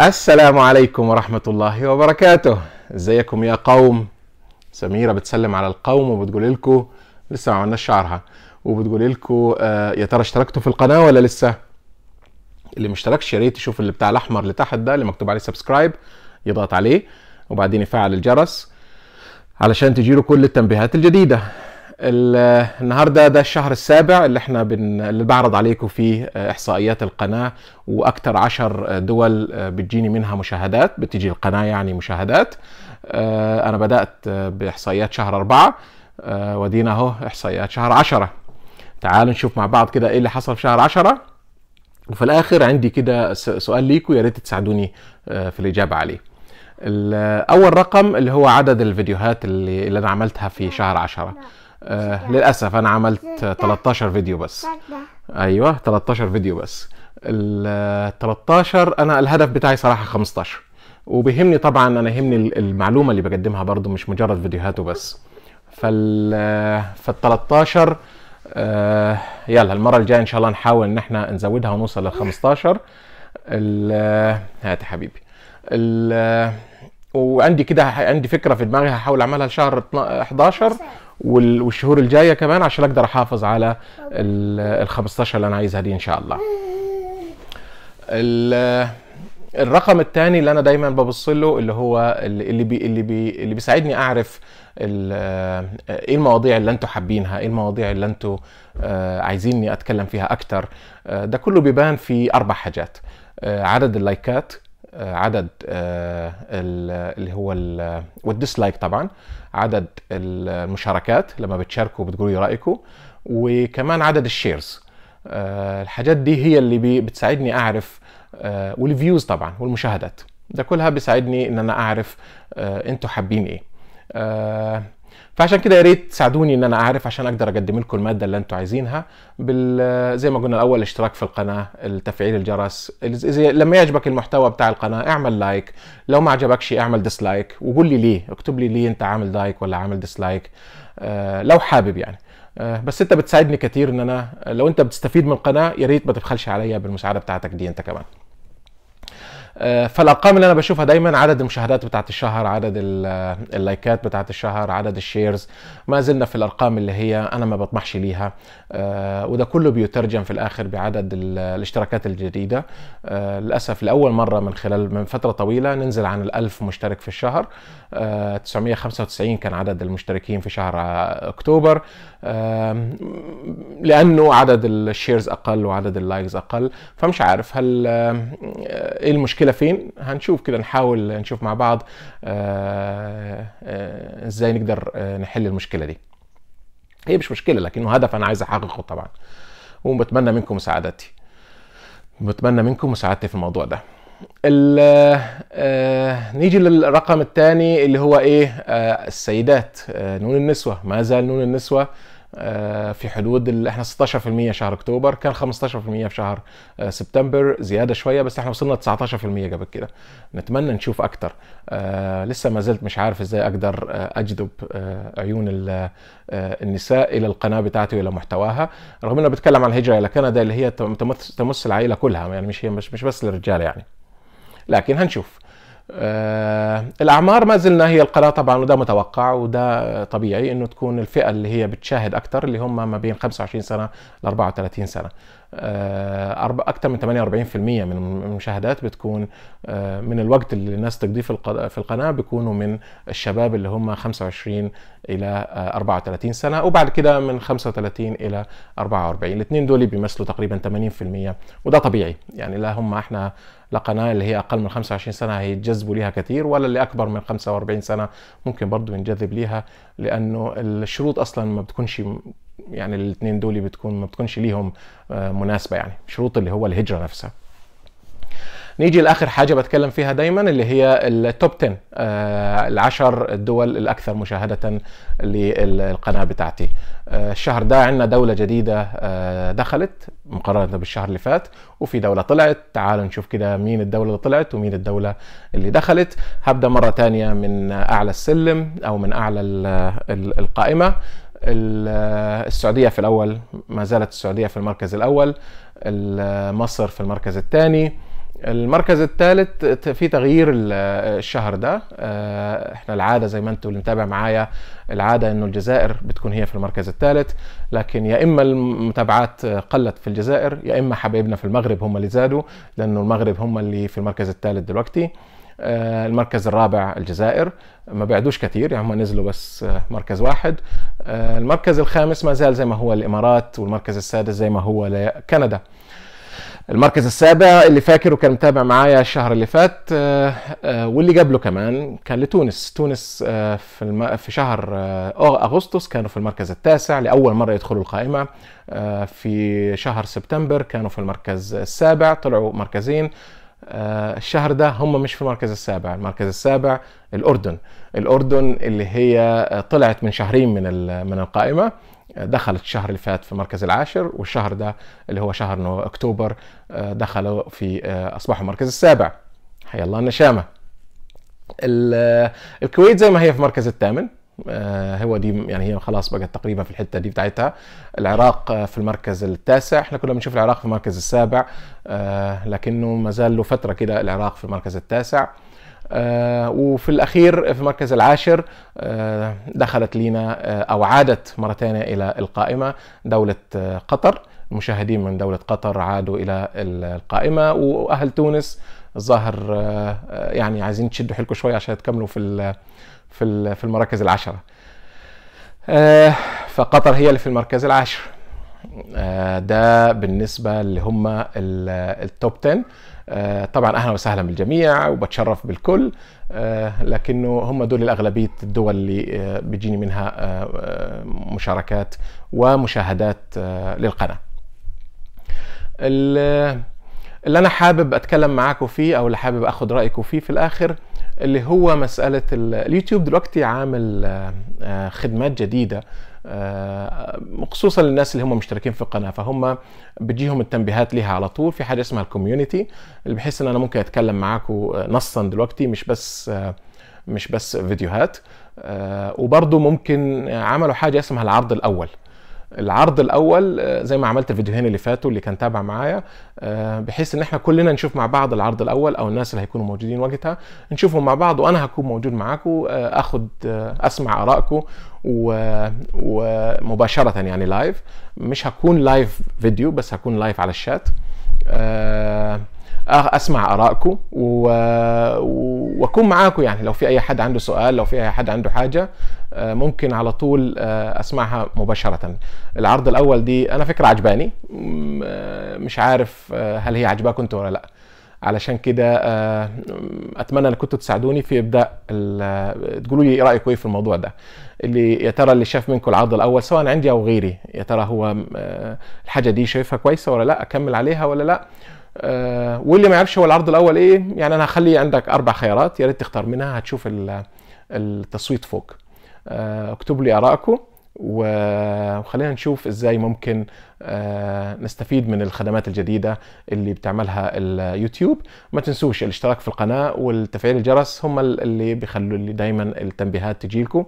السلام عليكم ورحمة الله وبركاته. إزيكم يا قوم؟ سميرة بتسلم على القوم وبتقول لكم لسه ما عملناش شعرها. وبتقول لكم آه يا ترى اشتركتوا في القناة ولا لسه؟ اللي مشتركش يا ريت يشوف اللي بتاع الأحمر اللي تحت ده اللي مكتوب عليه سبسكرايب يضغط عليه وبعدين يفعل الجرس علشان تجيله كل التنبيهات الجديدة. ال- النهارده ده الشهر السابع اللي إحنا بن... اللي بعرض عليكم فيه آه، إحصائيات القناة وأكثر عشر دول آه، بتجيني منها مشاهدات بتجي القناة يعني مشاهدات. آه، أنا بدأت آه، بإحصائيات شهر أربعة آه، ودينا أهو إحصائيات شهر عشرة. تعالوا نشوف مع بعض كده إيه اللي حصل في شهر عشرة. وفي الآخر عندي كده سؤال ليكم يا ريت تساعدوني آه، في الإجابة عليه. أول رقم اللي هو عدد الفيديوهات اللي, اللي أنا عملتها في شهر عشرة. آه للأسف أنا عملت آه، 13 فيديو بس. أيوه 13 فيديو بس. ال 13 أنا الهدف بتاعي صراحة 15 وبيهمني طبعا أنا يهمني ال- المعلومة اللي بقدمها برضو مش مجرد فيديوهات وبس فال فال 13 آه يلا المرة الجاية إن شاء الله نحاول إن إحنا نزودها ونوصل لل 15 ال- هات يا حبيبي. ال وعندي كده عندي فكرة في دماغي هحاول أعملها لشهر 12 11 وال- والشهور الجاية كمان عشان أقدر أحافظ على ال 15 اللي أنا عايزها دي إن شاء الله. ال- الرقم الثاني اللي أنا دايما ببص له اللي هو اللي بي اللي, بي اللي بيساعدني أعرف إيه المواضيع اللي أنتم حابينها إيه المواضيع اللي أنتم آه، عايزيني أتكلم فيها أكتر. آه، ده كله بيبان في أربع حاجات. آه، عدد ال likes ات عدد آه، ال- اللي هو ال- والديسلايك طبعا عدد المشاركات لما بتشاركوا وبتقولوا لي رايكم وكمان عدد ال shares. آه، الحاجات دي هي اللي بتساعدني أعرف آه، وال views طبعا والمشاهدات. ده كلها بيساعدني إن أنا أعرف آه، أنتوا حابين إيه. آه، فعشان كده يا ريت تساعدوني إن أنا أعرف عشان أقدر أقدم لكم المادة اللي أنتم عايزينها بال زي ما قلنا الأول الاشتراك في القناة التفعيل الجرس إذا لما يعجبك المحتوى بتاع القناة اعمل like. لو ما عجبكش اعمل dislike وقول لي ليه اكتب لي ليه أنت عامل like ولا عامل dislike آه، لو حابب يعني. آه، بس أنت بتساعدني كتير إن أنا لو أنت بتستفيد من القناة يا ريت ما تبخلش عليا بالمساعدة بتاعتك دي أنت كمان. فالأرقام اللي أنا بشوفها دايما عدد المشاهدات بتاعت الشهر عدد ال- ال likes ات بتاعت الشهر عدد ال shares. ما زلنا في الأرقام اللي هي أنا ما بطمحش ليها. آه، وده كله بيترجم في الآخر بعدد ال- الاشتراكات الجديدة. آه، للأسف لأول مرة من خلال من فترة طويلة ننزل عن الألف مشترك في الشهر. آه، 995 كان عدد المشتركين في شهر آه، أكتوبر. لأنه عدد ال shares أقل وعدد ال likes أقل. فمش عارف هل إيه المشكلة فين؟ هنشوف كده نحاول نشوف مع بعض آه، آه، إزاي نقدر آه، نحل المشكلة دي. هي مش مشكلة لكنه هدف أنا عايز أحققه طبعا. وبتمنى منكم مساعدتي. بتمنى منكم مساعدتي في الموضوع ده. آه، نيجي للرقم الثاني اللي هو إيه؟ آه، السيدات. آه، نون النسوة. ما زال نون النسوة. آه، في حدود ال... إحنا 16% شهر أكتوبر كان 15% في شهر آه، سبتمبر زيادة شوية بس إحنا وصلنا 19% قبل كده. نتمنى نشوف أكتر. آه لسه ما زلت مش عارف إزاي أقدر آه أجذب آه عيون ال- آه النساء إلى القناة بتاعتي وإلى محتواها. رغم إنه بتكلم عن الهجرة إلى كندا اللي هي تم- تمس, العائلة كلها يعني مش هي مش, مش بس للرجال يعني. لكن هنشوف. آه الأعمار ما زلنا هي القناة طبعا وده متوقع وده طبيعي إنه تكون الفئة اللي هي بتشاهد أكثر اللي هم ما بين 25 سنة ل 34 سنة. أكثر من 48% من المشاهدات بتكون آه من الوقت اللي الناس تقضيه في الق- في القناة بيكونوا من الشباب اللي هم 25 إلى آه 34 سنة وبعد كده من 35 إلى 44 الاثنين دول بيمثلوا تقريبا 80% وده طبيعي. يعني لا هم إحنا لا قناة اللي هي أقل من 25 سنة هيتجذبوا ليها كثير ولا اللي أكبر من 45 سنة ممكن برضه ينجذب ليها لأنه الشروط أصلا ما بتكونش يعني الاثنين دول بتكون ما بتكونش ليهم آه، مناسبة يعني شروط اللي هو الهجرة نفسها. نيجي لآخر حاجة بتكلم فيها دايما اللي هي التوب 10 آه، العشر الدول الأكثر مشاهدة للقناة بتاعتي. آه، الشهر ده عندنا دولة جديدة دخلت مقارنة بالشهر اللي فات وفي دولة طلعت. تعالوا نشوف كده مين الدولة اللي طلعت ومين الدولة اللي دخلت. هبدأ مرة تانية من أعلى السلم أو من أعلى ال- ال- القائمة. ال- السعودية في الأول ما زالت السعودية في المركز الأول ال- مصر في المركز الثاني. المركز الثالث في تغيير ال- الشهر ده. آه، إحنا العادة زي ما أنتم اللي متابع معايا العادة إنه الجزائر بتكون هي في المركز الثالث لكن يا إما المتابعات قلت في الجزائر يا إما حبايبنا في المغرب هم اللي زادوا لأنه المغرب هم اللي في المركز الثالث دلوقتي. المركز الرابع الجزائر. ما بعدوش كثير يعني هم نزلوا بس آه، مركز واحد. آه، المركز الخامس ما زال زي ما هو الإمارات والمركز السادس زي ما هو لكندا. المركز السابع اللي فاكر وكان متابع معايا الشهر اللي فات آه، آه، واللي قبله كمان كان لتونس. تونس آه، في. في شهر آه، أغسطس كانوا في المركز التاسع لأول مرة يدخلوا القائمة. آه، في شهر سبتمبر كانوا في المركز السابع طلعوا مركزين. آه، الشهر ده هم مش في المركز السابع. المركز السابع الأردن. الأردن اللي هي آه، طلعت من شهرين من من القائمة. آه، دخلت الشهر اللي فات في المركز العاشر والشهر ده اللي هو شهر أكتوبر آه، دخلوا في آه، أصبحوا المركز السابع. حيا الله النشامة. ال- الكويت زي ما هي في المركز الثامن. آه، هو دي يعني هي خلاص بقت تقريبا في الحتة دي بتاعتها. العراق آه، في المركز التاسع. إحنا كنا بنشوف العراق في المركز السابع آه، لكنه ما زال له فترة كده العراق في المركز التاسع. آه، وفي الأخير في المركز العاشر آه، دخلت لينا آه، أو عادت مره ثانية إلى القائمة دولة آه، قطر. المشاهدين من دولة قطر عادوا إلى ال- القائمة وأهل تونس الظاهر آه، آه، يعني عايزين تشدوا حيلكم شوي عشان تكملوا في في في المراكز العشرة. آه، فقطر هي اللي في المركز العاشر. ده بالنسبة اللي هم ال- التوب 10 آه، طبعا أهلا وسهلا بالجميع وبتشرف بالكل. لكنه هم دول الأغلبية الدول اللي بيجيني منها مشاركات ومشاهدات للقناة. اللي أنا حابب أتكلم معاكم فيه أو اللي حابب أخد رأيكم فيه في الآخر اللي هو مسألة ال- اليوتيوب دلوقتي عامل آه، آه، خدمات جديدة آه، خصوصا للناس اللي هم مشتركين في القناة فهم بتجيهم التنبيهات ليها على طول. في حاجة اسمها الكوميونتي اللي بحيث إن أنا ممكن أتكلم معاكم نصا دلوقتي مش بس آه، مش بس فيديوهات. آه، وبرضه ممكن عملوا حاجة اسمها العرض الأول. العرض الأول آه، زي ما عملت الفيديوهين اللي فاتوا اللي كان تابع معايا آه، بحيث إن إحنا كلنا نشوف مع بعض العرض الأول أو الناس اللي هيكونوا موجودين وقتها نشوفهم مع بعض وأنا هكون موجود معاكم آه، أخد أسمع ارائكم ومباشرة يعني live مش هكون live video بس هكون live على الشات. أسمع آرائكم وأكون معاكم يعني. لو في أي حد عنده سؤال لو في أي حد عنده حاجة آه، ممكن على طول آه، أسمعها مباشرة. العرض الأول دي أنا فكرة عجباني. آه، مش عارف هل هي عجباكم أنتوا ولا لأ. علشان كده أتمنى ان كنتوا تساعدوني في إبداء تقولوا لي رايكم إيه في الموضوع ده. اللي يا ترى اللي شاف منكم العرض الأول سواء عندي أو غيري يا ترى هو الحاجة دي شايفها كويسة ولا لأ أكمل عليها ولا لأ؟ آه، واللي ما يعرفش هو العرض الأول إيه يعني أنا هخلي عندك أربع خيارات يا ريت تختار منها هتشوف ال- التصويت فوق. آه، اكتبوا لي آرائكم وخلينا نشوف إزاي ممكن آه، نستفيد من الخدمات الجديدة اللي بتعملها اليوتيوب. ما تنسوش الاشتراك في القناة والتفعيل الجرس هم اللي بيخلوا لي دايما التنبيهات تجيلكم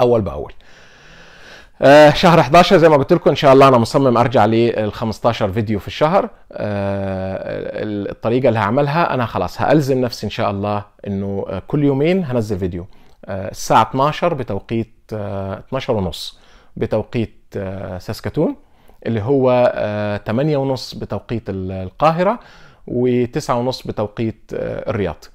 أول بأول. آه، شهر 11 زي ما قلت لكم إن شاء الله أنا مصمم أرجع لل 15 فيديو في الشهر. آه، الطريقة اللي هعملها أنا خلاص هألزم نفسي إن شاء الله إنه آه، كل يومين هنزل فيديو. آه، الساعة 12 بتوقيت آه، 12 ونص بتوقيت آه، ساسكاتون اللي هو آه، 8 ونص بتوقيت ال- القاهرة و9 ونص بتوقيت آه، الرياض. آه،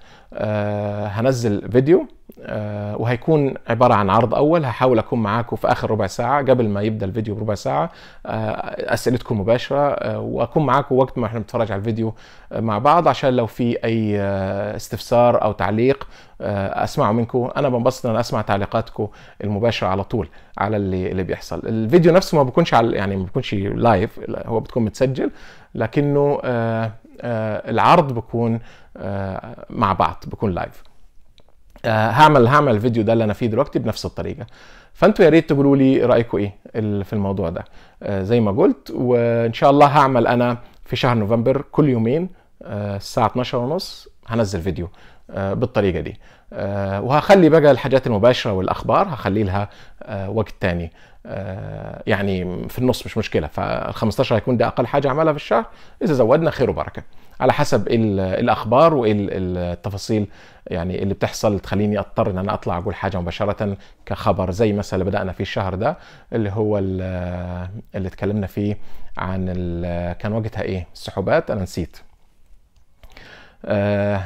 هنزل فيديو آه، وهيكون عبارة عن عرض أول. هحاول أكون معاكم في آخر ربع ساعة قبل ما يبدأ الفيديو بربع ساعة. آه، أسئلتكم مباشرة آه، وأكون معاكم وقت ما إحنا بنتفرج على الفيديو آه، مع بعض عشان لو في أي آه، استفسار أو تعليق آه، أسمعه منكم. أنا بنبسط أنا أسمع تعليقاتكم المباشرة على طول على اللي اللي بيحصل. الفيديو نفسه ما بيكونش على يعني ما بيكونش live لا، هو بتكون متسجل لكنه آه، آه، العرض بيكون آه، مع بعض بيكون live آه، هعمل هعمل الفيديو ده اللي أنا فيه دلوقتي بنفس الطريقة. فأنتوا يا ريت تقولوا لي رايكم إيه في الموضوع ده. آه، زي ما قلت وإن شاء الله هعمل أنا في شهر نوفمبر كل يومين آه، الساعة 12 ونص هنزل فيديو آه، بالطريقة دي. آه، وهخلي بقى الحاجات المباشرة والأخبار هخلي لها آه، وقت تاني. آه، يعني في النص مش مشكلة. فال 15 هيكون ده أقل حاجة أعملها في الشهر. إذا زودنا خير وبركة. على حسب ال- الأخبار وايه ال- التفاصيل يعني اللي بتحصل تخليني أضطر إن أنا أطلع أقول حاجة مباشرة كخبر زي مثلا اللي بدأنا فيه الشهر ده اللي هو ال- اللي اتكلمنا فيه عن كان وقتها إيه؟ السحوبات. أنا نسيت. آه،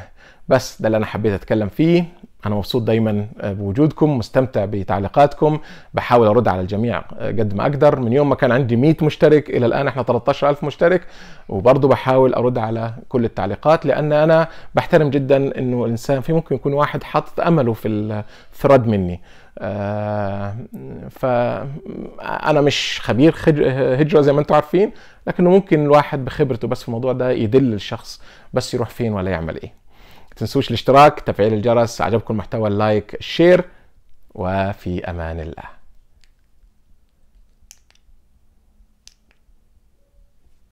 بس ده اللي أنا حبيت أتكلم فيه. أنا مبسوط دايما بوجودكم مستمتع بتعليقاتكم بحاول أرد على الجميع قد ما أقدر. من يوم ما كان عندي 100 مشترك إلى الآن إحنا 13000 مشترك وبرضه بحاول أرد على كل التعليقات لأن أنا بحترم جدا إنه الإنسان في ممكن يكون واحد حاطط أمله في ال- في رد مني. آه، فانا مش خبير هجرة زي ما أنتم عارفين لكنه ممكن الواحد بخبرته بس في الموضوع ده يدل الشخص بس يروح فين ولا يعمل إيه. تنسوش الاشتراك تفعيل الجرس عجبكم المحتوى ال like ال share وفي أمان الله.